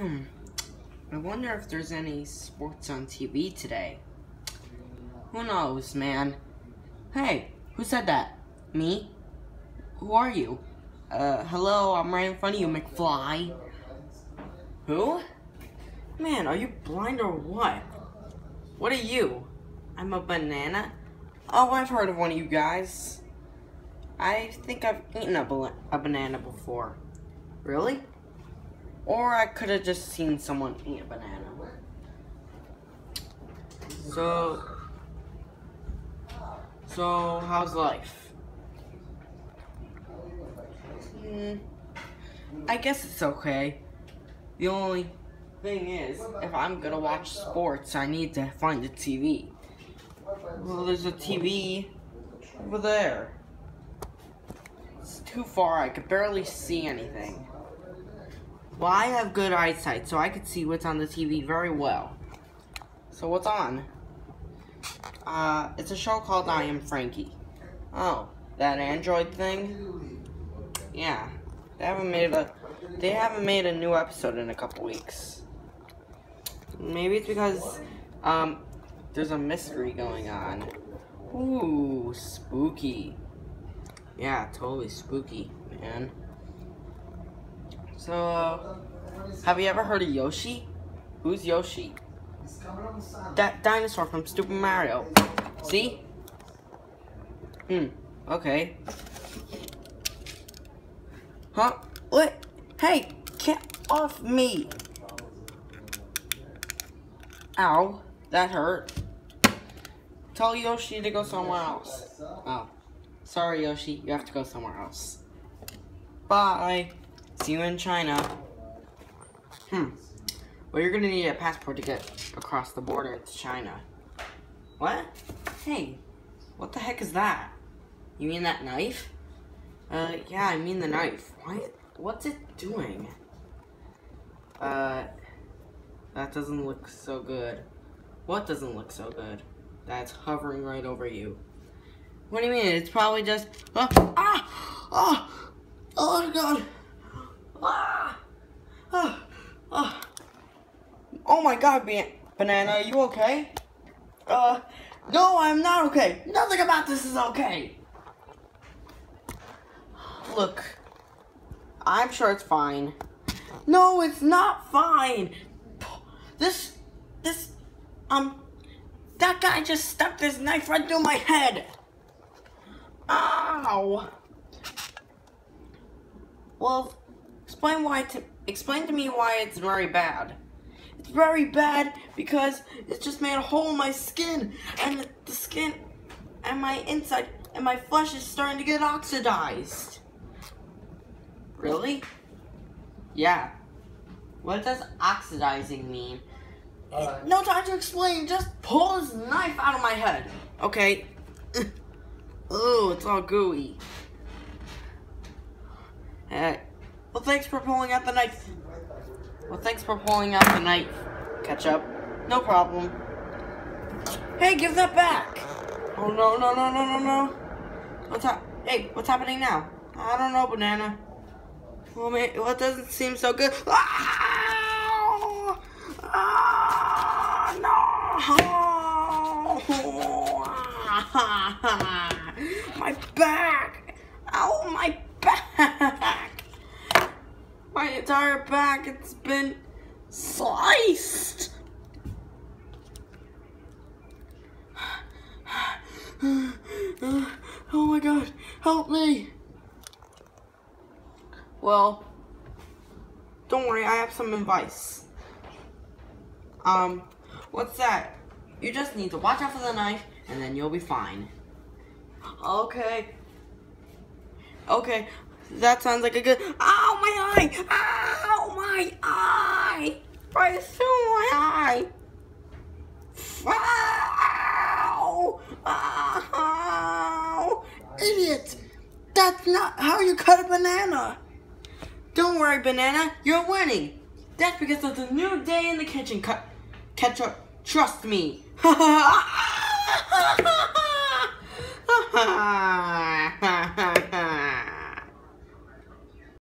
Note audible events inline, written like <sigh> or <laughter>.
Hmm. I wonder if there's any sports on TV today. Who knows, man? Hey, who said that? Me? Who are you? Uh, hello, I'm right in front of you, McFly. Who? Man, are you blind or what? What are you? I'm a banana? Oh, I've heard of one of you guys. I think I've eaten a, a banana before. Really? Or I could have just seen someone eat a banana. So, so how's life? Hmm, I guess it's okay. The only thing is, if I'm gonna watch sports, I need to find a TV. Well, there's a TV over there. It's too far, I could barely see anything. Well, I have good eyesight, so I could see what's on the TV very well. So what's on? Uh, it's a show called I Am Frankie. Oh, that Android thing? Yeah, they haven't made a they haven't made a new episode in a couple weeks. Maybe it's because um there's a mystery going on. Ooh, spooky. Yeah, totally spooky, man. So, have you ever heard of Yoshi? Who's Yoshi? That dinosaur from Super Mario. See? Hmm, okay. Huh? What? Hey, get off me! Ow, that hurt. Tell Yoshi to go somewhere else. Oh, sorry Yoshi, you have to go somewhere else. Bye! See you in China. Hmm. Well, you're gonna need a passport to get across the border to China. What? Hey, what the heck is that? You mean that knife? Uh, yeah, I mean the knife. Why? What's it doing? Uh, that doesn't look so good. What doesn't look so good? That's hovering right over you. What do you mean? It's probably just. Uh, ah! Oh! Oh, God! Ah! Ah! Oh my god, Banana, are you okay? Uh, no, I'm not okay. Nothing about this is okay. Look, I'm sure it's fine. No, it's not fine. This, this, um, that guy just stuck this knife right through my head. Ow. Well, explain why to, explain to me why it's very bad. It's very bad because it just made a hole in my skin and the skin and my inside and my flesh is starting to get oxidized. Really? Yeah. What does oxidizing mean? Uh, no time to explain. Just pull this knife out of my head. Okay. <laughs> oh, it's all gooey. Uh, well, thanks for pulling out the knife. Well, thanks for pulling out the knife, Ketchup. No problem. Hey, give that back! Oh, no, no, no, no, no, no. What's up? Hey, what's happening now? I don't know, Banana. Well, man, what doesn't seem so good? Ah! Ah! No! <laughs> my back! Ow, my back! Entire back, it's been sliced. <sighs> Oh my god, help me. Well, don't worry, I have some advice. Um, what's that? You just need to watch out for the knife, and then you'll be fine. Okay. Okay, that sounds like a good. Ow, my eye! Ow, my eye! Right through my eye! Ow! Ow! Idiot! That's not how you cut a banana! Don't worry, banana, you're winning! That's because of the new day in the kitchen cut ketchup. Trust me! <laughs> <laughs>